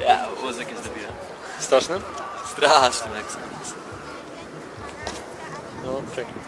Ja, muzyk jest debilem. Straszny? Straszny Meksyk. No, pięknie.